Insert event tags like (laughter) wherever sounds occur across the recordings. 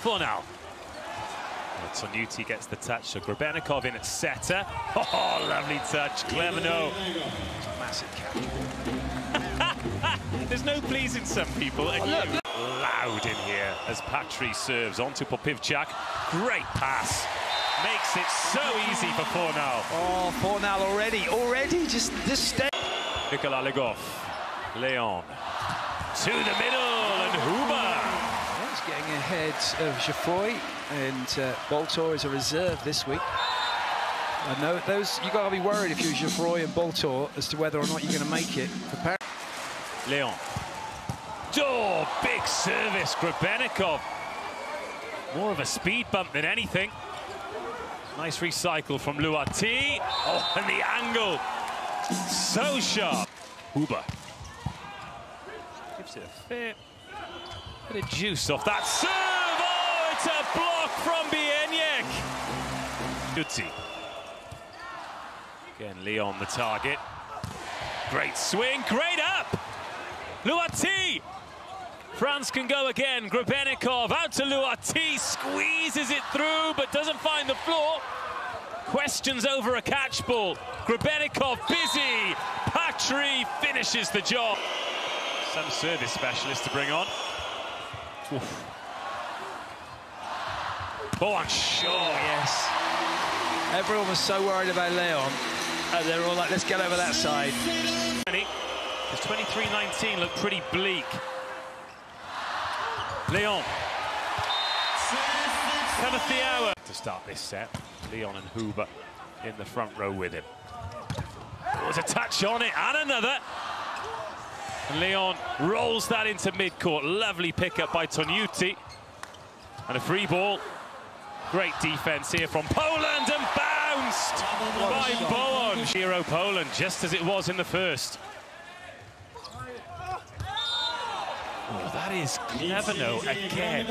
For now. Well, Toniutti gets the touch, so Grebennikov in at setter. (laughs) Oh, lovely touch, Clevenot. Massive catch. (laughs) There's no pleasing some people. And look, Loud in here as Patry serves onto Popiwczak. Great pass. Makes it so easy for Fornal. Oh, Fornal already, already, just this step. Nicolas Le Goff. Leon. To the middle, and Huber. Getting ahead of Jouffroy, and uh, Boltor is a reserve this week. I know those you got to be worried if you're Jouffroy and Boltor as to whether or not you're going to make it. Leon. Oh, big service, Grebennikov. More of a speed bump than anything. Nice recycle from Louati. Oh, and the angle. So sharp. Huber. Gives it a fair bit of juice off that serve. Oh, it's a block from Bieniek. Gutzi. Again, Leon the target. Great swing, great up. Louati. France can go again. Grebennikov out to Louati, squeezes it through, but doesn't find the floor. Questions over a catch ball. Grebennikov busy. Patry finishes the job. Some service specialist to bring on. Oof. Oh, yes. Everyone was so worried about Leon. And they're all like, let's get over that side. His 23-19 looked pretty bleak. Leon. The hour to start this set. Leon and Huber in the front row with him. There was a touch on it and another. Leon rolls that into mid-court. Lovely pickup by Toniutti. And a free ball. Great defense here from Poland and bounced by Bowen. Hero Poland, just as it was in the first. Oh, that is Clevenot again.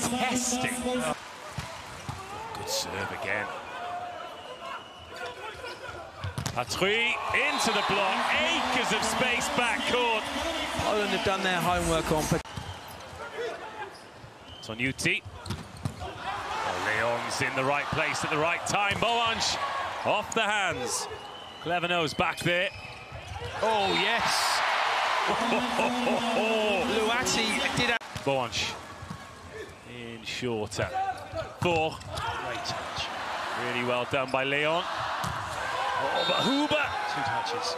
Testing. Good serve again. Patry into the block. Acres of space back court. Poland have done their homework on. Toniutti. Oh, Leon's in the right place at the right time. Boanch off the hands. Clevenot's back there. Oh, yes. (laughs) Louati did a Boanch in shorter. Four. great touch. Really well done by Leon. Oh, but Huber. Two touches.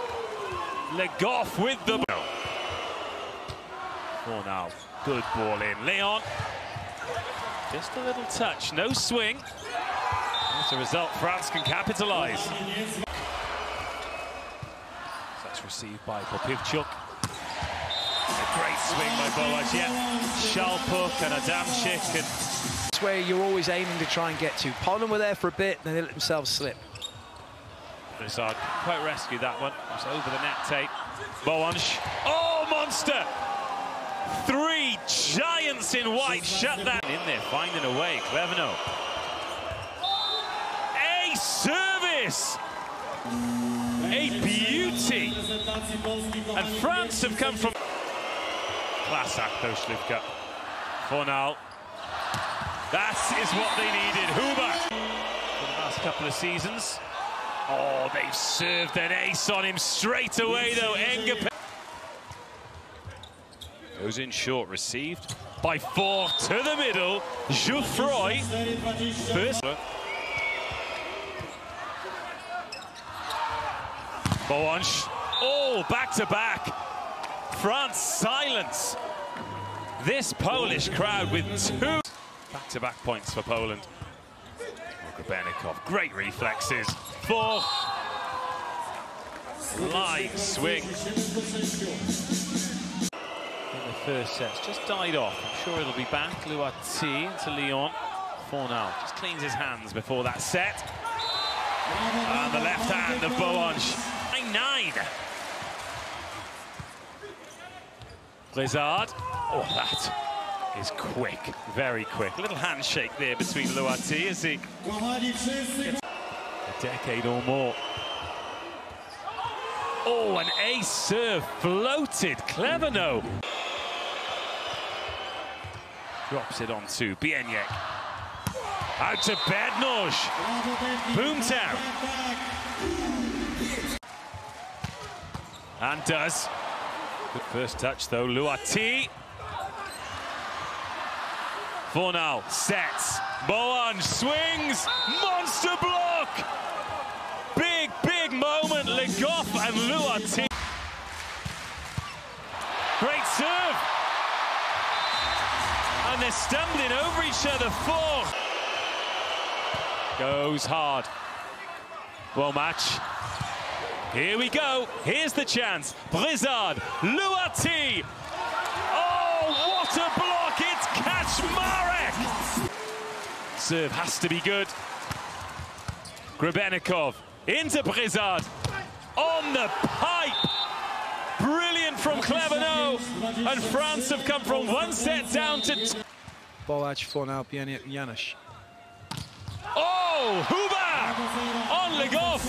Le Goff with the ball. Oh, now. Good ball in. Leon. Just a little touch. No swing. As a result, France can capitalise. That's received by Popiwczak. A great swing by Boas, yeah. Shalpuk and Adamczyk and It's where you're always aiming to try and get to. Poland were there for a bit, then they let themselves slip. Brizard quite rescued that one. It was over the net tape. Boanch. Oh, monster! Three giants in white shut that in there, finding a way. Clevenot. A service! A beauty! And France have come from... Class act, though, Śliwka. For now. That is what they needed. Huber. For the last couple of seasons. Oh, they've served an ace on him straight away, though. Enga goes in short, received by four to the middle. Jouffroy. First. Boanch. Oh, back to back. France silence. This Polish crowd with two back-to-back points for Poland. Grebennikov, great reflexes. Four. Line swing. In the first set, just died off. I'm sure it'll be back. Louati into Leon. Four now. Just cleans his hands before that set. And the left hand of Boanch. 9-9. Brizard. Oh, that is quick. Very quick. A little handshake there between Louati as he a decade or more. Oh, an ace serve floated. Clevenot. Drops it on to Bieniek. Out to Bednorz. Boomtown. And does. Good first touch though. Louati. Fornal sets. Bohan swings. Monster block. Big, big moment. Le Goff and Louati. Great serve. And they're stumbling over each other. Four. Goes hard. Well match. Here we go. Here's the chance. Brizard. Louati. Oh, what a block. It's Kaczmarek. Serve has to be good. Grebennikov into Brizard. On the pipe. Brilliant from Clevenot. And France have come from one set down to two. Bolaj, Fornal, Bieniek, Janusz. Oh, Huber on Le Goff.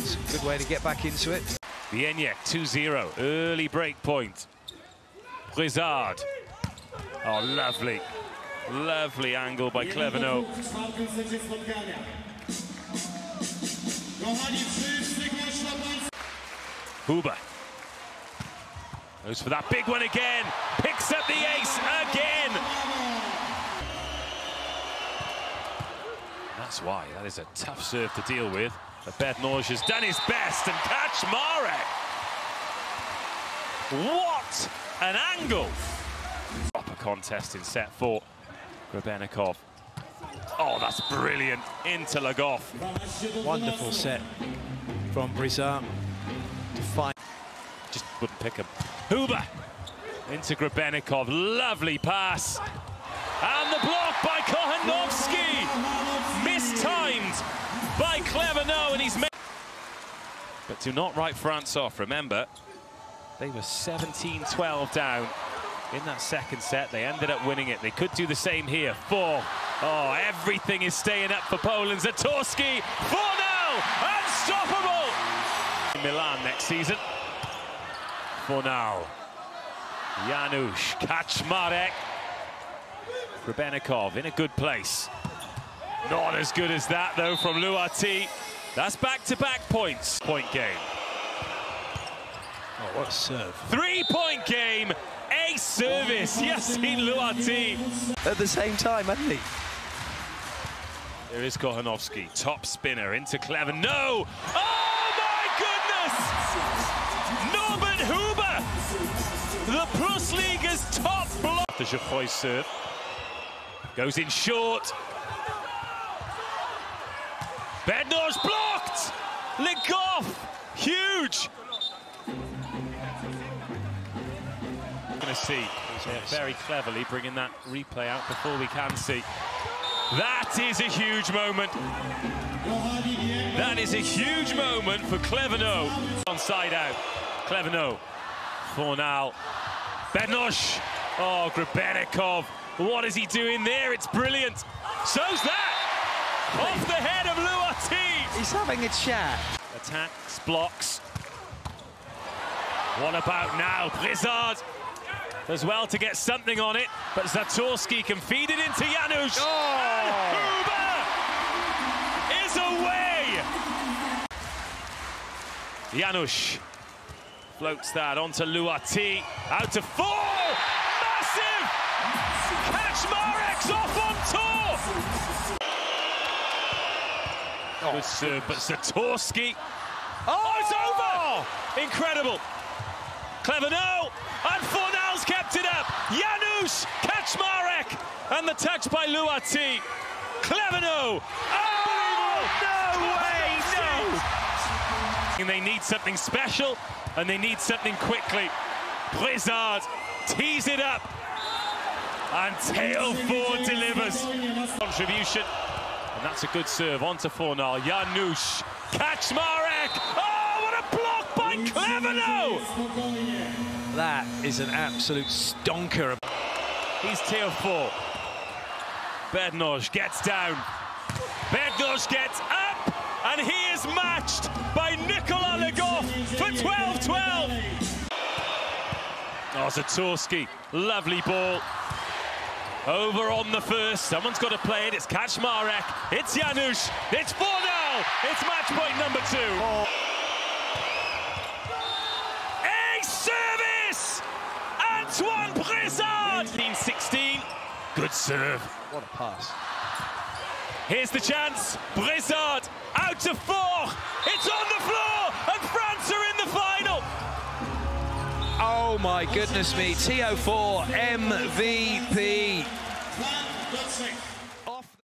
It's a good way to get back into it. Bieniek 2-0, early break point. Brizard. Oh, lovely. Lovely angle by Clevenot. Huber. Goes for that big one again. Picks up the ace again. That's why. That is a tough serve to deal with. But Bednorz has done his best and Kaczmarek. What an angle. Proper contest in set four. Grebennikov. Oh, that's brilliant. Into Le Goff. Wonderful set from Brizard to find. Just wouldn't pick him. Huber into Grebennikov. Lovely pass. And the block by Kochanowski. Mistimed by Clevenot, and he's made. But do not write France off. Remember, they were 17-12 down in that second set. They ended up winning it. They could do the same here. Four. Oh, everything is staying up for Poland. Zatorski. Four now. Unstoppable. Milan next season. For now. Janusz Kaczmarek. Grebennikov in a good place. Not as good as that, though, from Louati. That's back-to-back -back points. Point game. Oh, what a serve. Three-point game. Ace service. Yacine Louati. At the same time, hadn't he? There is Kochanowski. Top spinner into Clever. No! Oh, my goodness! Norbert Huber! The Plus Liga's top block. The Jouffroy serve. Goes in short. Bednorz blocked! Le to see. Yeah, very cleverly bringing that replay out before we can see. That is a huge moment. That is a huge moment for Clevenot. On side out. Clevenot. For now. Bednorz. Oh, Grebennikov. What is he doing there? It's brilliant. So's that. Off the head of Louati. He's having a chat. Attacks, blocks. What about now? Brizard does well to get something on it, but Zatorski can feed it into Janusz. Oh. And Huber is away. Janusz floats that onto Louati. Out to four. Massive. Kaczmarek's off on tour. Oh. Good serve, but Zatorski. Oh! oh, it's over! Incredible. Clevenot, and Kept it up. Janusz Kaczmarek, and the touch by Louati. Clevenot. Oh, no way, no! And they need something special, and they need something quickly. Brizard tees it up, and tail four delivers. Contribution, and that's a good serve onto Fornal. Janusz Kaczmarek. Oh, what a block by Clevenot! That is an absolute stonker. He's tier four. Bednorz gets down. Bednorz gets up, and he is matched by Nicola Le for 12-12. Oh, Zatorski, lovely ball. Over on the first, someone's got to play it, it's Kaczmarek, it's Janusz, it's 4 0, it's match point number two. Oh. A service! Antoine Brizard! 16, good serve. What a pass. Here's the chance, Brizard out to four, it's on the floor, and France are in the final. Oh my goodness me, TO4 MVP.